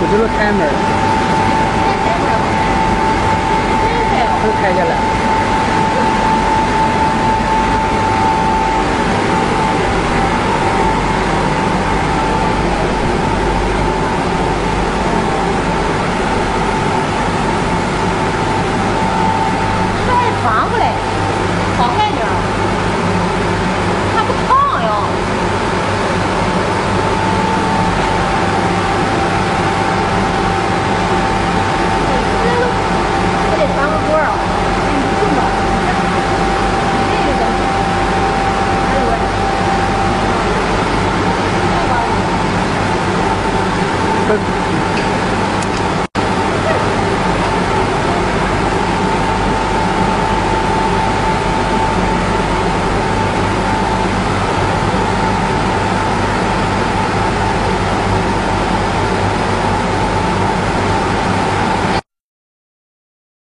我就是开门儿？都开下来。